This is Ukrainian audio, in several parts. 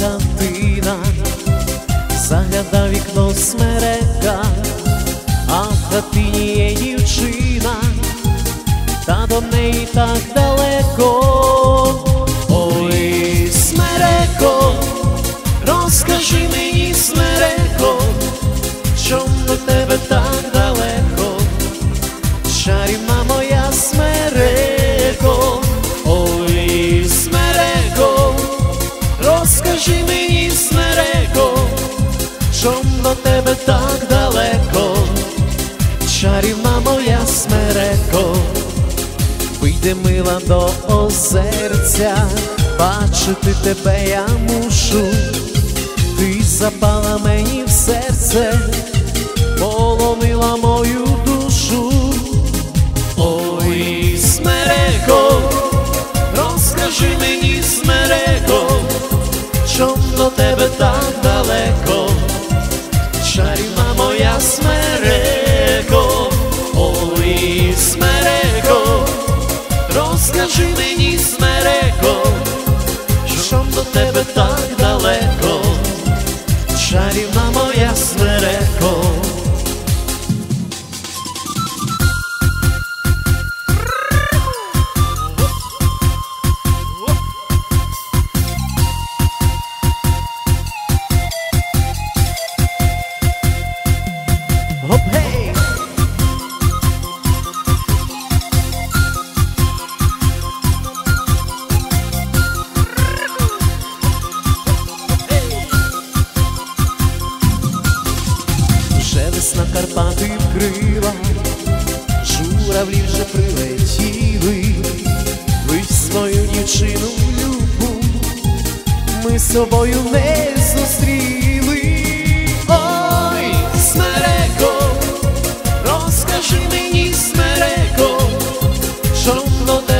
Хатина, загляда вікно смерека, а в хатині є дівчина, та до неї так далеко. Ой, смереко, розкажи мені, смереко, чом до тебе так далеко, чарівна Вийди мила до озерця, бачити тебе я мушу, ти запала мені в серце, полонила мою душу. Ой, смереко, розкажи мені, смереко, чом до тебе так до тебе Карпати вкрила, журавлі вже прилетіли, ви свою дівчину любу, ми з собою не зустріли. Ой, смереко, розкажи мені, смереко, чом до тебе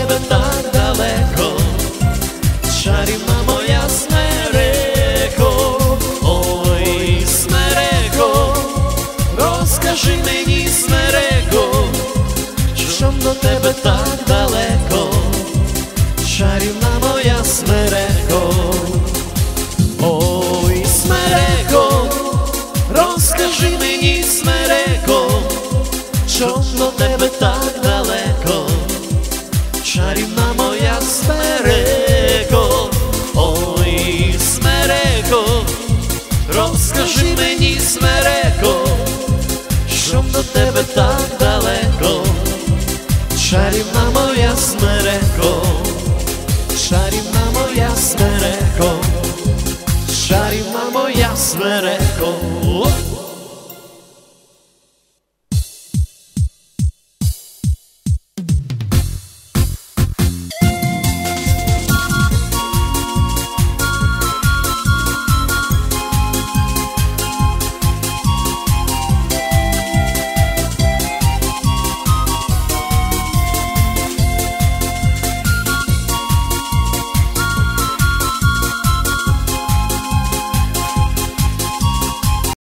Čarivná moja smereko, oj smereko, rozkaži meni smereko, šom do tebe tak daleko. Čarivná moja smereko, čarivná moja smereko, čarivná moja smereko. Oh!